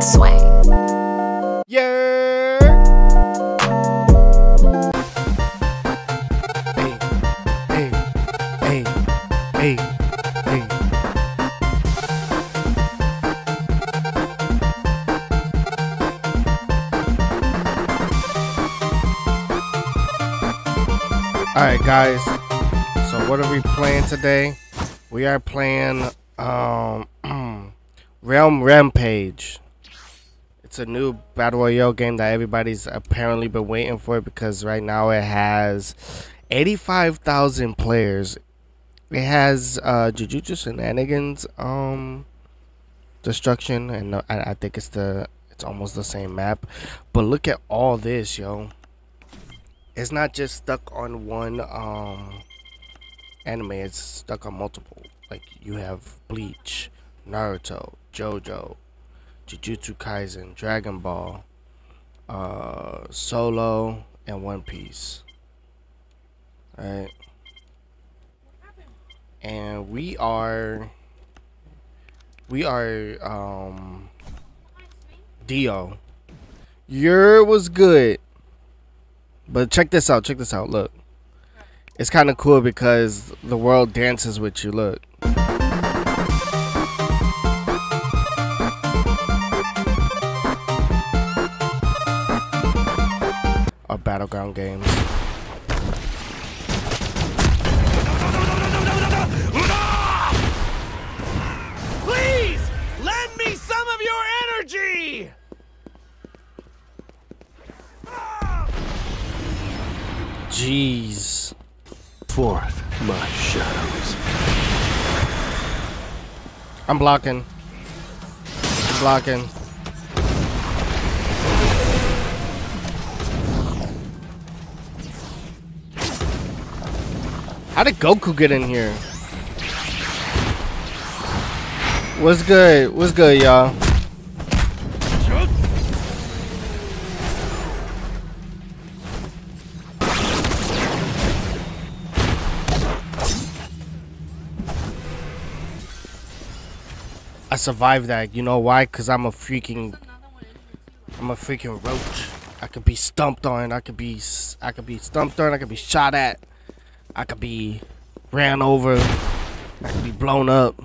Sway. Yeah. Hey, hey, hey, hey, hey. All right, guys. So what are we playing today? We are playing um Realm Rampage. It's a new battle royale game that everybody's apparently been waiting for because right now it has 85,000 players. It has uh Jujutsu Shenanigans um destruction and I, I think it's the it's almost the same map. But look at all this, yo. It's not just stuck on one um anime, it's stuck on multiple. Like you have Bleach, Naruto, JoJo, Jujutsu Kaisen, Dragon Ball, uh, Solo, and One Piece. Alright. And we are we are um Dio. Your was good. But check this out, check this out, look. It's kinda cool because the world dances with you, look. Battleground games. Please, lend me some of your energy! Jeez. Forth, my shadows. I'm blocking. I'm blocking. How did Goku get in here? What's good? What's good, y'all? I survived that. You know why? Cause I'm a freaking, I'm a freaking roach. I could be stumped on. I could be, I could be stumped on. I could be shot at. I could be ran over. I could be blown up,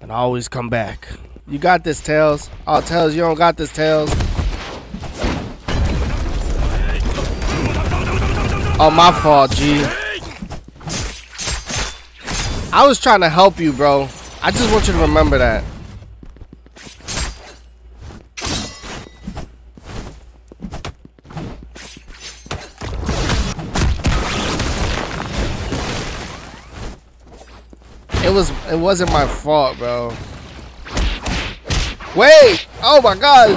and I always come back. You got this, Tails. Oh, Tails, you don't got this, Tails. Oh, my fault, G. I was trying to help you, bro. I just want you to remember that. Was it wasn't my fault, bro. Wait! Oh my god!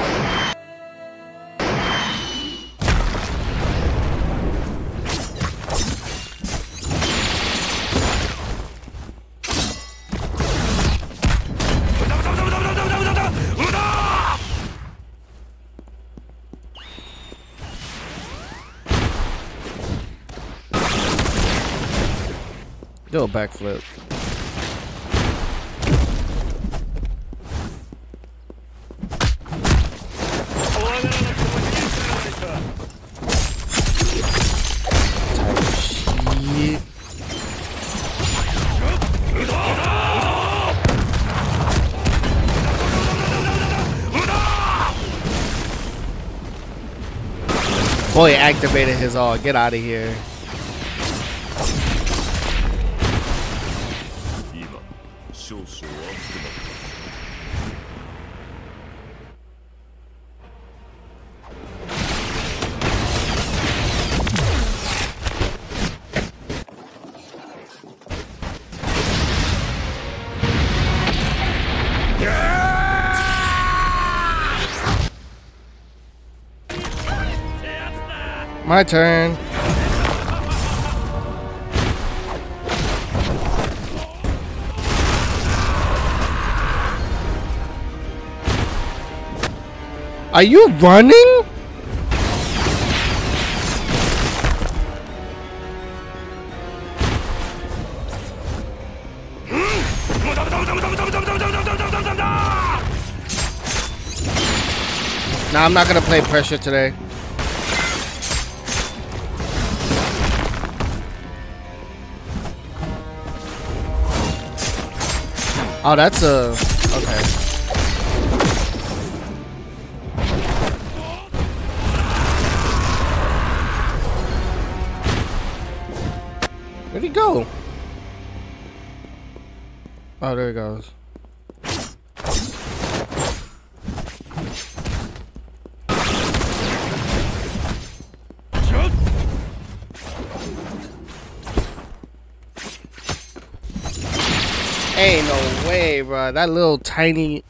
Do a backflip. Boy activated his all. Get out of here. 今、My turn. Are you running? Nah, I'm not gonna play pressure today. Oh, that's a okay. Where'd he go? Oh, there he goes. Ain't no way, bro. That little tiny.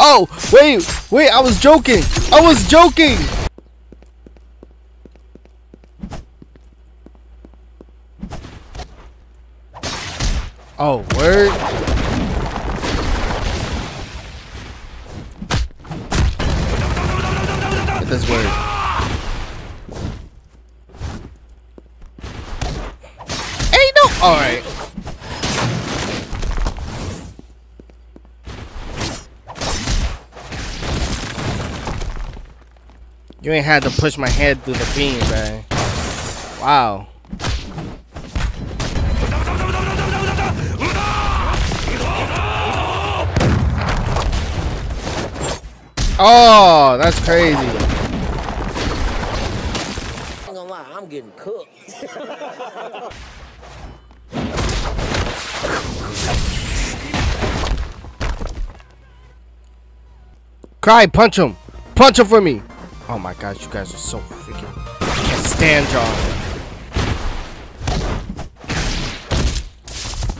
Oh, wait, wait, I was joking. I was joking. Oh, word. It does work. Ain't no. All right. You ain't had to push my head through the beam, man. Wow. Oh, that's crazy. I'm gonna lie, I'm getting cooked. Cry, punch him. Punch him for me. Oh my gosh, you guys are so freaking. I can't stand y'all.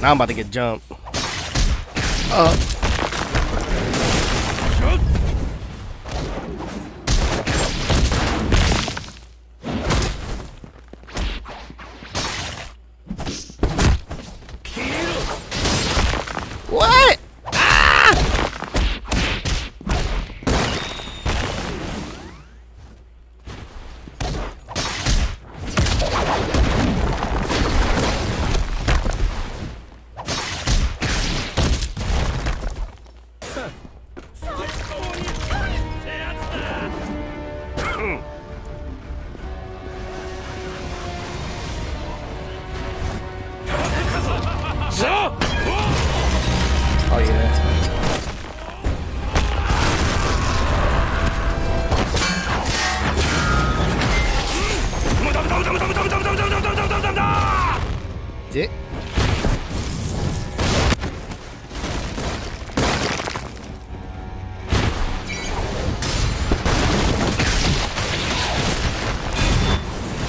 Now I'm about to get jumped. Uh.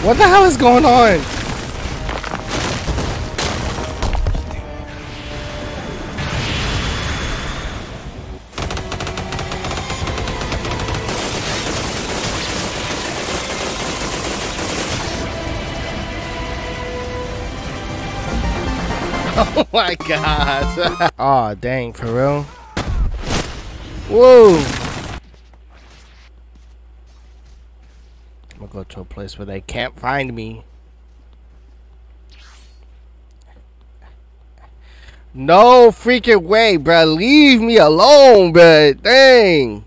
What the hell is going on? Oh my gosh. oh dang, for real? Whoa. I'm gonna go to a place where they can't find me. No freaking way, bro. Leave me alone, bro. Dang.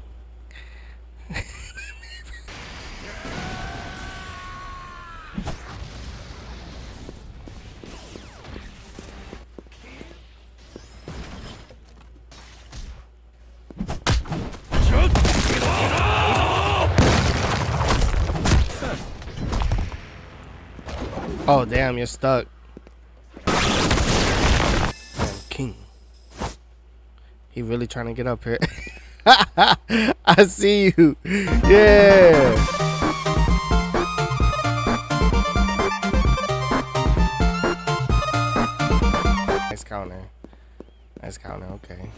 Oh, damn, you're stuck. Damn, king. He really trying to get up here. I see you. Yeah. Nice counter. Nice counter, okay.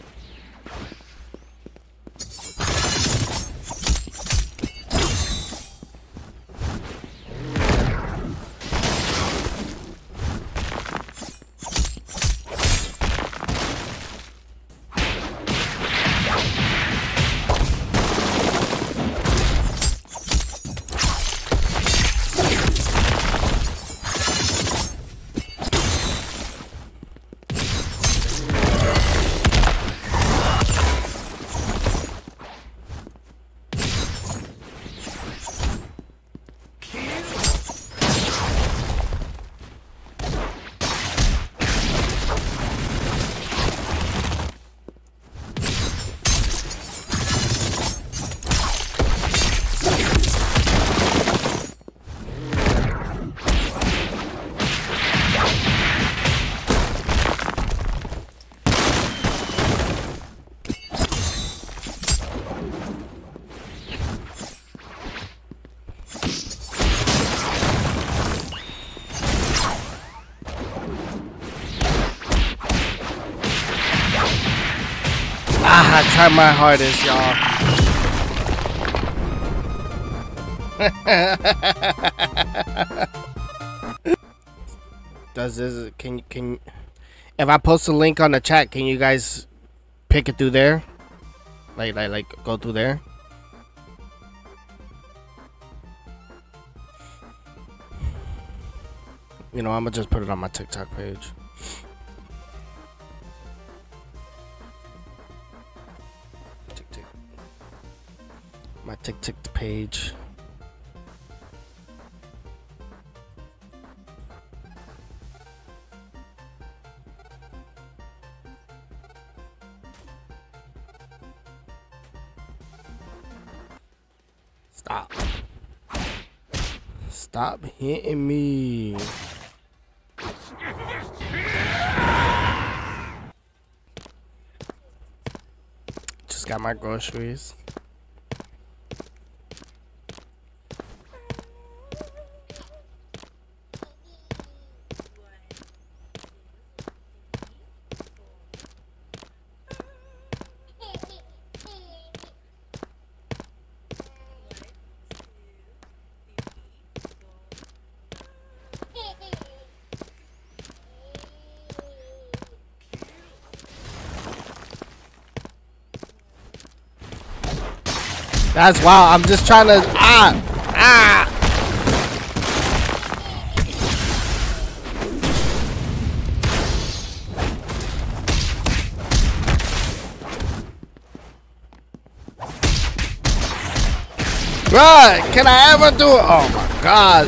Tried my hardest, y'all. Does this can can if I post a link on the chat, can you guys pick it through there? Like like like go through there? You know, I'm gonna just put it on my TikTok page. My tick tick page. Stop. Stop hitting me. Just got my groceries. That's wow. I'm just trying to ah ah. Bruh, can I ever do it? Oh my god.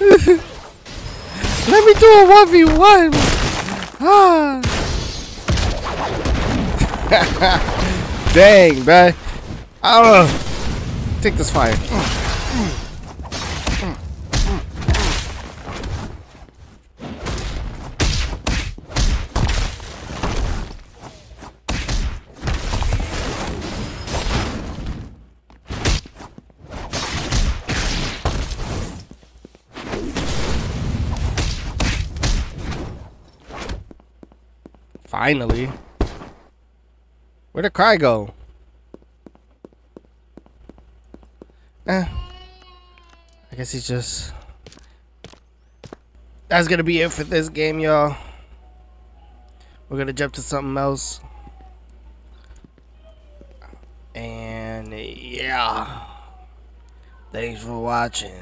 Let me do a 1v1. Ah. Dang, bruh. I. Take this fire. Finally. Where'd the cry go? Eh. I guess he's just. That's gonna be it for this game, y'all. We're gonna jump to something else. And yeah. Thanks for watching.